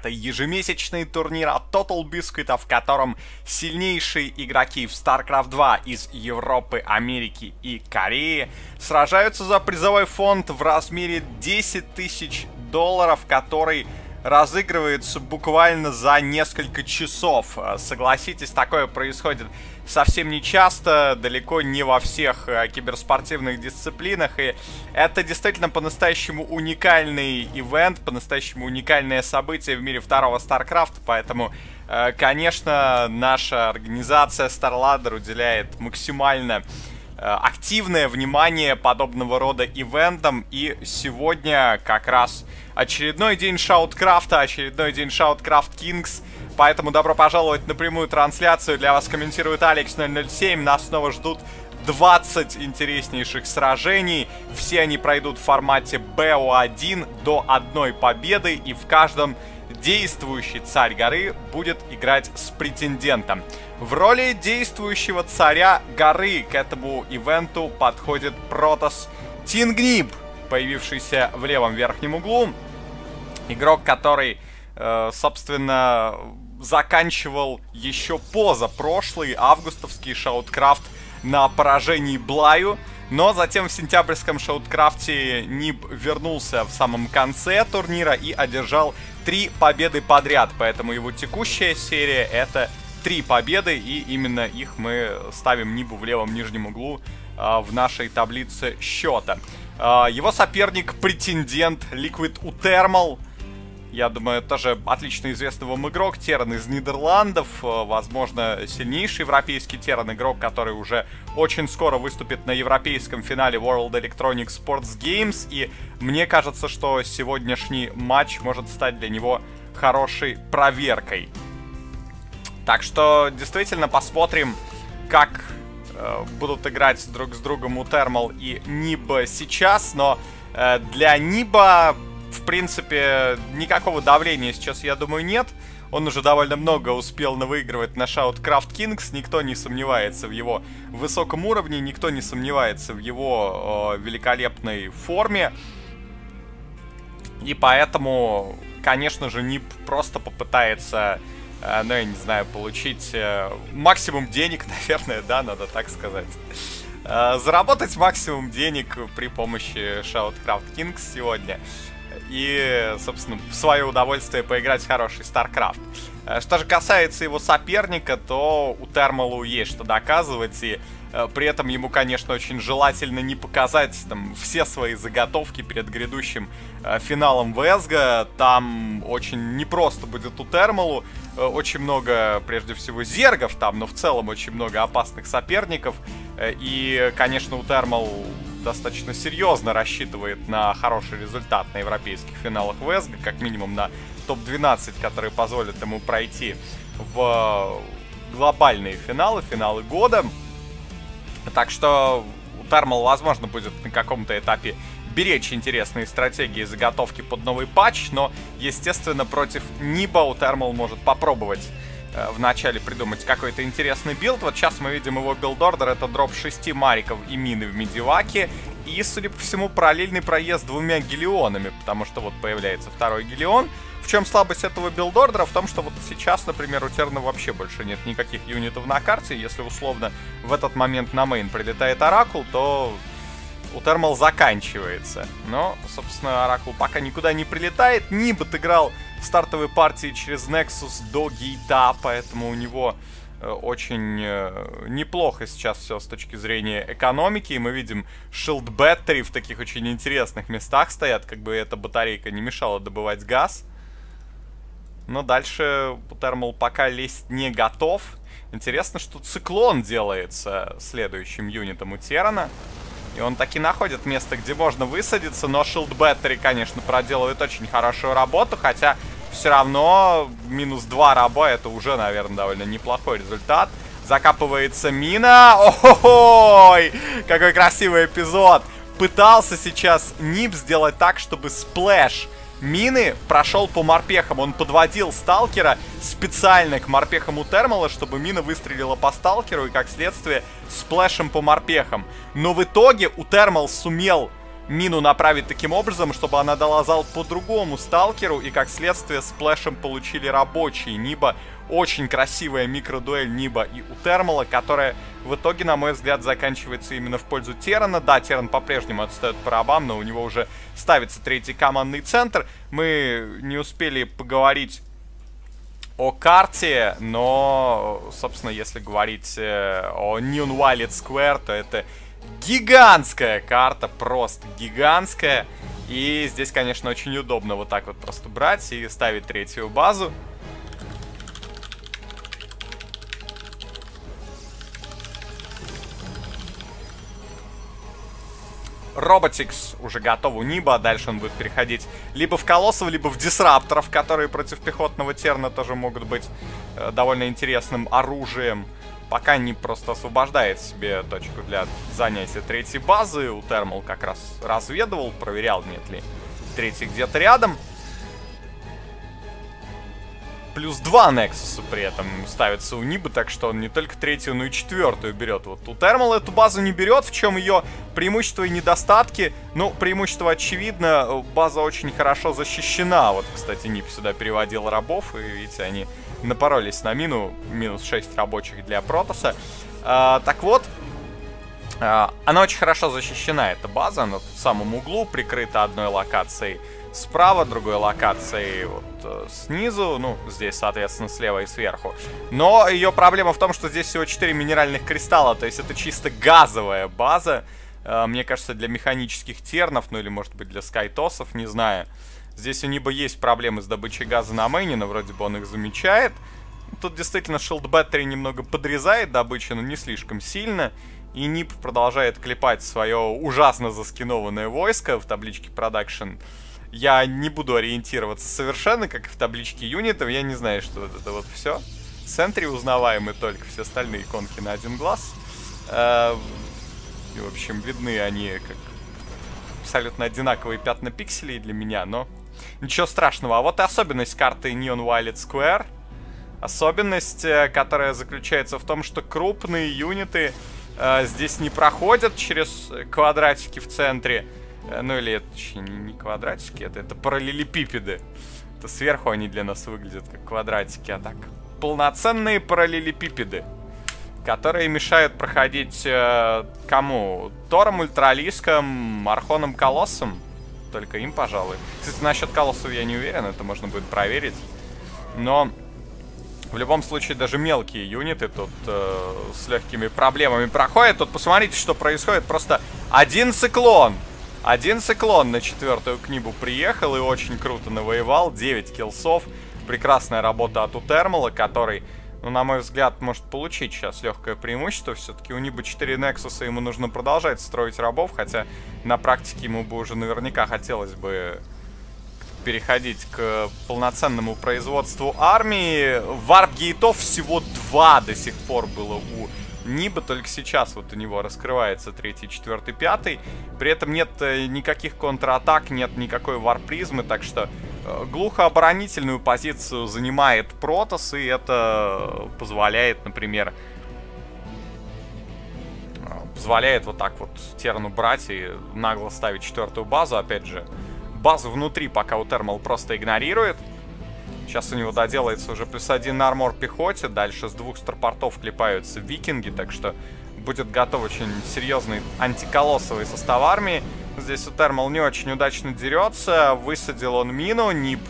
Это ежемесячный турнир от Total Biscuit, в котором сильнейшие игроки в StarCraft 2 из Европы, Америки и Кореи сражаются за призовой фонд в размере 10 тысяч долларов, который разыгрывается буквально за несколько часов. Согласитесь, такое происходит совсем не часто, далеко не во всех э, киберспортивных дисциплинах. И это действительно по-настоящему уникальный ивент, по-настоящему уникальное событие в мире второго StarCraft. Поэтому, э, конечно, наша организация StarLadder уделяет максимально активное внимание подобного рода ивентам. И сегодня как раз очередной день Шауткрафта, очередной день Шауткрафт Kings — Поэтому добро пожаловать на прямую трансляцию. Для вас комментирует Алекс 007. Нас снова ждут 20 интереснейших сражений. Все они пройдут в формате BO1 до одной победы. И в каждом действующий царь горы будет играть с претендентом. В роли действующего царя горы к этому ивенту подходит Протос Тингниб, появившийся в левом верхнем углу. Игрок, который, э, собственно, заканчивал еще позапрошлый августовский шауткрафт на поражении Блаю. Но затем в сентябрьском шауткрафте Ниб вернулся в самом конце турнира и одержал три победы подряд. Поэтому его текущая серия это три победы, и именно их мы ставим Нибу в левом нижнем углу э, в нашей таблице счета. Э, его соперник претендент Liquid Uthermal я думаю, тоже отлично известный вам игрок, Теран из Нидерландов, э, возможно, сильнейший европейский Теран, игрок, который уже очень скоро выступит на европейском финале World Electronic Sports Games, и мне кажется, что сегодняшний матч может стать для него хорошей проверкой. Так что, действительно, посмотрим, как э, будут играть друг с другом у Термал и Ниба сейчас, но э, для Ниба в принципе, никакого давления сейчас, я думаю, нет. Он уже довольно много успел выигрывать на Craft Kings. Никто не сомневается в его высоком уровне, никто не сомневается в его э, великолепной форме. И поэтому, конечно же, Нип просто попытается, э, ну, я не знаю, получить э, максимум денег, наверное, да, надо так сказать. Э, заработать максимум денег при помощи Shout Craft Kings сегодня и, собственно, в свое удовольствие поиграть в хороший StarCraft. Э, что же касается его соперника, то у Термалу есть что доказывать, и при этом ему, конечно, очень желательно не показать там все свои заготовки перед грядущим э, финалом ВСГ. Там очень непросто будет у Термалу. Очень много, прежде всего, зергов там, но в целом очень много опасных соперников. И, конечно, у Термал достаточно серьезно рассчитывает на хороший результат на европейских финалах ВСГ, как минимум на топ-12, которые позволят ему пройти в глобальные финалы, финалы года. Так что uThermal, возможно, будет на каком-то этапе беречь интересные стратегии заготовки под новый патч, но, естественно, против Ниба uThermal может попробовать Э, вначале придумать какой-то интересный build. Вот сейчас мы видим его build order. Это drop 6 мариков и мины в медиваке. И, судя по всему, параллельный проезд двумя гелионами, потому что вот появляется второй гелион. В чем слабость этого build order а? В том, что вот сейчас, например, у Терана вообще больше нет никаких юнитов на карте. Если условно в этот момент на мейн прилетает Оракул, то у Термал заканчивается. Но, собственно, Оракул пока никуда не прилетает. Нибот играл стартовой партии через Nexus до гейта, поэтому у него э, очень э, неплохо сейчас все с точки зрения экономики. И мы видим Shield Battery в таких очень интересных местах стоят, как бы эта батарейка не мешала добывать газ. Но дальше Thermal пока лезть не готов. Интересно, что циклон делается следующим юнитом у Терана. И он таки находит место, где можно высадиться, но Shield Battery, конечно, проделывает очень хорошую работу, хотя все равно минус 2 раба это уже, наверное, довольно неплохой результат. Закапывается мина. Ой, какой красивый эпизод. Пытался сейчас Ниб сделать так, чтобы splash мины прошел по морпехам. Он подводил сталкера специально к морпехам uThermal а, чтобы мина выстрелила по сталкеру и, как следствие, сплэшем по морпехам. Но в итоге у Термал сумел мину направить таким образом, чтобы она дала залп по другому сталкеру, и как следствие с плэшем получили рабочие. Ниба очень красивая микродуэль Ниба и у Термала, которая в итоге, на мой взгляд, заканчивается именно в пользу Терана. Да, Теран по-прежнему отстает по рабам, но у него уже ставится третий командный центр. Мы не успели поговорить о карте, но, собственно, если говорить э, о Nunwiled Square, то это гигантская карта, просто гигантская. И здесь, конечно, очень удобно вот так вот просто брать и ставить третью базу. Роботикс уже готов у Ниба, а дальше он будет переходить либо в Колоссов, либо в Дисрапторов, которые против пехотного Терна тоже могут быть э, довольно интересным оружием. Пока не просто освобождает себе точку для занятия третьей базы. У Термал как раз разведывал, проверял, нет ли третий где-то рядом плюс 2 Nexus при этом ставится у Ниба, так что он не только третью, но и четвертую берет. Вот у Термал эту базу не берет, в чем ее преимущества и недостатки. Ну, преимущество очевидно, база очень хорошо защищена. Вот, кстати, Нип сюда переводил рабов, и видите, они напоролись на мину, минус 6 рабочих для Протоса. А, так вот, а, она очень хорошо защищена, эта база, она в самом углу, прикрыта одной локацией справа, другой локации вот э, снизу, ну, здесь, соответственно, слева и сверху. Но ее проблема в том, что здесь всего 4 минеральных кристалла, то есть это чисто газовая база. Э, мне кажется, для механических тернов, ну или, может быть, для скайтосов, не знаю. Здесь у Ниба есть проблемы с добычей газа на мейне, но вроде бы он их замечает. Тут действительно Shield Battery немного подрезает добычу, но не слишком сильно. И Нип продолжает клепать свое ужасно заскинованное войско в табличке Production я не буду ориентироваться совершенно, как в табличке юнитов. Я не знаю, что вот это вот все. В центре узнаваемы только все остальные иконки на один глаз. Э, и, в общем, видны они как абсолютно одинаковые пятна пикселей для меня, но ничего страшного. А вот особенность карты Neon Violet Square. Особенность, э, которая заключается в том, что крупные юниты э, здесь не проходят через квадратики в центре, Э, ну или это не квадратики, это, это параллелепипеды. Это сверху они для нас выглядят как квадратики, а так полноценные параллелепипеды, которые мешают проходить э, кому? Тором, Ультралиском, Архоном, Колоссом. Только им, пожалуй. Кстати, насчет Колоссов я не уверен, это можно будет проверить. Но в любом случае даже мелкие юниты тут э, с легкими проблемами проходят. Тут посмотрите, что происходит. Просто один циклон один циклон на четвертую книгу приехал и очень круто навоевал. 9 килсов. Прекрасная работа от uThermal а, который, ну, на мой взгляд, может получить сейчас легкое преимущество. Все-таки у Ниба 4 Нексуса, ему нужно продолжать строить рабов, хотя на практике ему бы уже наверняка хотелось бы переходить к полноценному производству армии. Warp gate ов всего два до сих пор было у Ниба только сейчас вот у него раскрывается третий, четвертый, пятый. При этом нет э, никаких контратак, нет никакой варпризмы, так что э, глухо оборонительную позицию занимает Протос, и это позволяет, например, позволяет вот так вот Терну брать и нагло ставить четвертую базу. Опять же, базу внутри пока у Термал просто игнорирует. Сейчас у него доделается уже плюс один на армор пехоте. Дальше с двух старпортов клепаются викинги, так что будет готов очень серьезный антиколоссовый состав армии. Здесь uThermal не очень удачно дерется. Высадил он мину, Ниб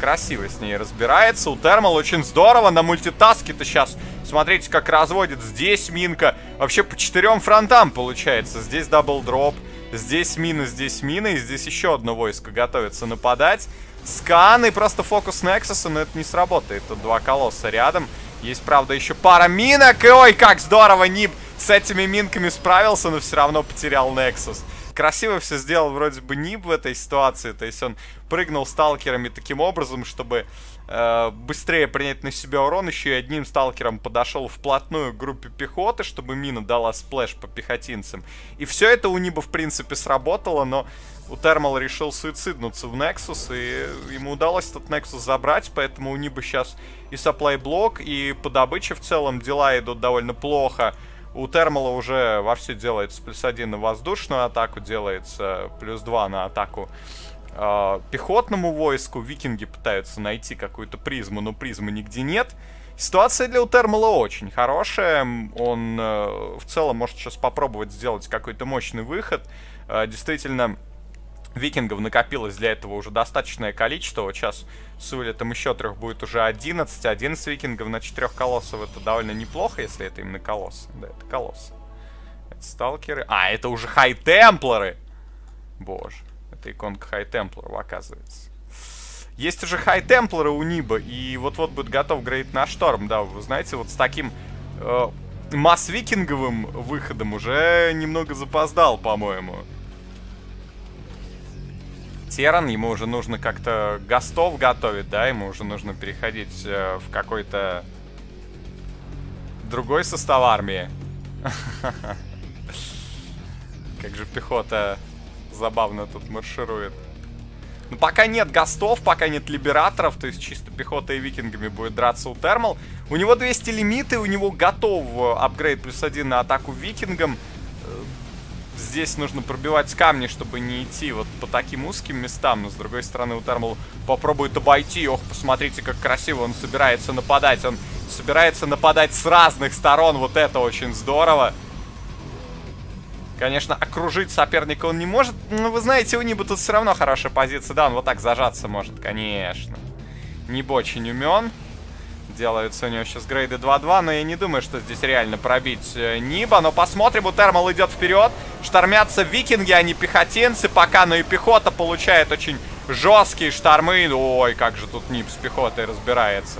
красиво с ней разбирается. uThermal очень здорово на multitask е-то сейчас. Смотрите, как разводит. Здесь минка. Вообще по четырем фронтам получается. Здесь double drop. Здесь мина, здесь мина. И здесь еще одно войско готовится нападать. Скан и просто фокус Нексуса, но это не сработает. Тут два колосса рядом. Есть, правда, еще пара минок. И ой, как здорово Ниб с этими минками справился, но все равно потерял Нексус. Красиво все сделал вроде бы Ниб в этой ситуации. То есть он прыгнул сталкерами таким образом, чтобы э, быстрее принять на себя урон. Еще и одним сталкером подошел вплотную к группе пехоты, чтобы мина дала splash по пехотинцам. И все это у Ниба, в принципе, сработало, но uThermal решил суициднуться в Nexus, и ему удалось этот Nexus забрать, поэтому у Ниба сейчас и supply блок, и по добыче в целом дела идут довольно плохо. У Термала уже во все делается плюс один на воздушную атаку, делается плюс два на атаку э, пехотному войску. Викинги пытаются найти какую-то призму, но призмы нигде нет. Ситуация для Утермала очень хорошая. Он э, в целом может сейчас попробовать сделать какой-то мощный выход. Э, действительно, викингов накопилось для этого уже достаточное количество. Вот сейчас с вылетом еще трех будет уже 11. 11 викингов на четырех колоссов это довольно неплохо, если это именно колоссы. Да, это колоссы. Это сталкеры. А, это уже хай-темплеры! Боже, это иконка хай-темплеров, оказывается. Есть уже хай-темплеры у Ниба, и вот-вот будет готов грейд на шторм, да, вы знаете, вот с таким э, масс-викинговым выходом уже немного запоздал, по-моему. Теран, ему уже нужно как-то гостов готовить, да, ему уже нужно переходить э, в какой-то другой состав армии. Как же пехота забавно тут марширует. Ну, пока нет гостов, пока нет либераторов, то есть чисто пехота и викингами будет драться у Термал. У него 200 лимиты, у него готов э, апгрейд плюс один на атаку викингам. Здесь нужно пробивать камни, чтобы не идти вот по таким узким местам. Но, с другой стороны, у Термал попробует обойти. Ох, посмотрите, как красиво он собирается нападать. Он собирается нападать с разных сторон. Вот это очень здорово. Конечно, окружить соперника он не может, но вы знаете, у Ниба тут все равно хорошая позиция. Да, он вот так зажаться может, конечно. Ниб очень умен. Делаются у него сейчас грейды 2-2, но я не думаю, что здесь реально пробить э, Ниба. Но посмотрим, у Термал идет вперед. Штормятся викинги, а не пехотинцы пока, но и пехота получает очень жесткие штормы. Ой, как же тут Ниб с пехотой разбирается.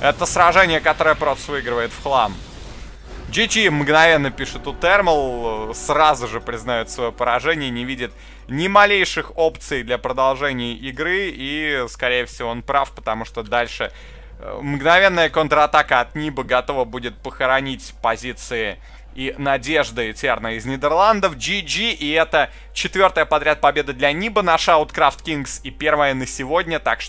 Это сражение, которое просто выигрывает в хлам. GG мгновенно пишет у Термал, сразу же признает свое поражение, не видит ни малейших опций для продолжения игры, и, скорее всего, он прав, потому что дальше э, мгновенная контратака от Ниба готова будет похоронить позиции и надежды Терна из Нидерландов. GG, и это четвертая подряд победа для Ниба на Шауткрафт Кингс и первая на сегодня, так что